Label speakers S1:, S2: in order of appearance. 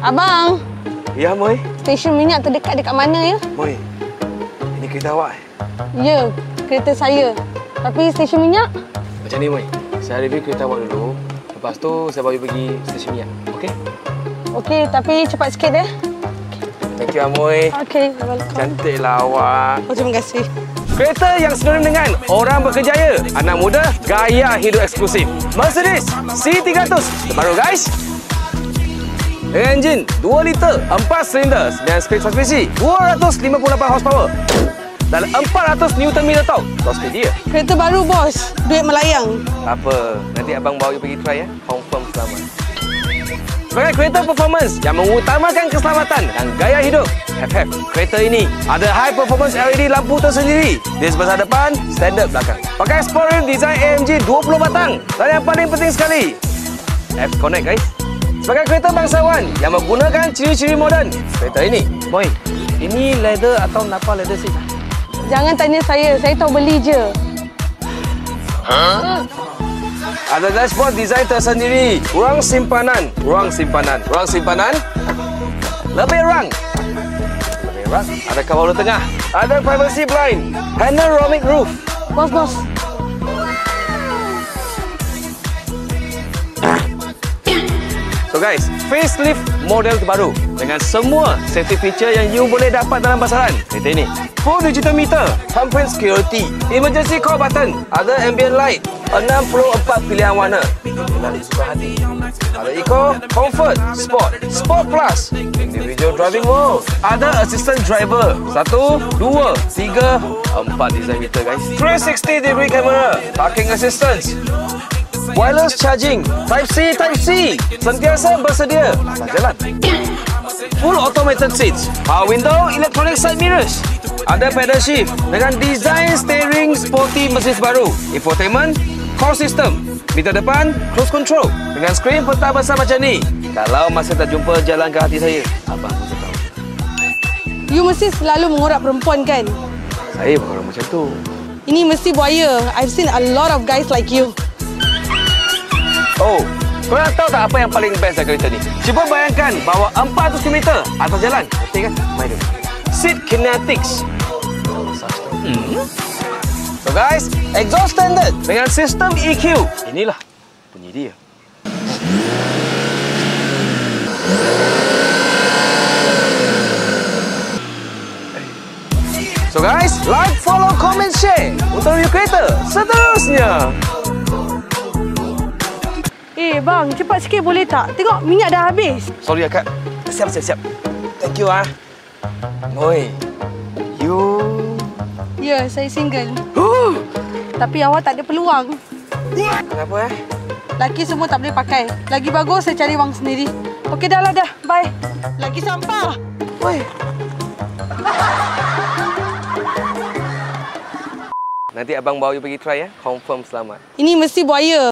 S1: Abang,
S2: Ya, Moy.
S1: stesen minyak terdekat dekat mana ya?
S2: Moy, ini kereta awak eh?
S1: Ya, kereta saya. Tapi stesen minyak?
S2: Macam ni, Moy. Saya review kereta awak dulu. Lepas tu, saya bawa pergi stesen minyak. Okey?
S1: Okey, tapi cepat sikit eh.
S2: Thank you, Amoy.
S1: Okey, welcome.
S2: Cantiklah awak.
S1: Oh, terima kasih.
S2: Kereta yang sinonim dengan orang berkejaya, anak muda, gaya hidup eksklusif. Mercedes C300. Terbaru, guys. Dengan enjin 2 liter, 4 silinder dengan speed transmisi 258 horsepower dan 400 Newton meter torque. Top speed dia.
S1: Kereta baru, bos. Duit melayang.
S2: Tak apa, nanti abang bawa you pergi try ya. Confirm selamat. Sebagai kereta performance yang mengutamakan keselamatan dan gaya hidup, FF kereta ini ada high performance LED lampu tersendiri di sebelah depan, standard belakang. Pakai sport rim design AMG 20 batang dan yang paling penting sekali, F Connect guys. Sebagai kereta bangsawan yang menggunakan ciri-ciri moden, kereta ini, boy, ini leather atau napa leather seat?
S1: Jangan tanya saya. Saya tahu beli je.
S2: Ada dashboard design tersendiri. Ruang simpanan, ruang simpanan, ruang simpanan. Lebih rang. Lebih rang. Ada kawal tengah. Ada privacy blind. Panoramic roof.
S1: Bos, bos.
S2: Guys, facelift model terbaru dengan semua safety feature yang you boleh dapat dalam pasaran. Kereta ini full digital meter, thumbprint security, emergency call button, ada ambient light, 64 pilihan warna. Suka hati. Ada eco, comfort, sport, sport plus, individual driving mode. Ada assistant driver. Satu, dua, tiga, empat design meter guys. 360 degree camera, parking assistance, Wireless charging, Type C, Type C, sentiasa bersedia. Asal jalan. Full automated seats, power window, electronic side mirrors. Ada pedal shift dengan design steering sporty mesin baru. Infotainment, core system. Meter depan, cruise control. Dengan skrin peta besar macam ni. Kalau masih tak jumpa jalan ke hati saya, abang pun tahu.
S1: You mesti selalu mengorak perempuan kan?
S2: Saya bukan orang macam tu.
S1: Ini mesti buaya. I've seen a lot of guys like you.
S2: Oh, korang tahu tak apa yang paling best dari kereta ni? Cuba bayangkan bawa 400 km atas jalan. Betul kan? Main dulu. Seat kinetics. Hmm. So guys, exhaust standard dengan sistem EQ. Inilah bunyi dia. So guys, like, follow, comment, share untuk review kereta seterusnya.
S1: Eh, bang, cepat sikit boleh tak? Tengok, minyak dah habis.
S2: Sorry akak. Siap, siap, siap. Thank you ah. Oi. You.
S1: Ya, saya single.
S2: Huh.
S1: Tapi awak tak ada peluang.
S2: Kenapa eh?
S1: Laki semua tak boleh pakai. Lagi bagus saya cari wang sendiri. Okey dah lah dah. Bye. Lagi sampah.
S2: Oi. Nanti abang bawa you pergi try ya. Confirm selamat.
S1: Ini mesti buaya.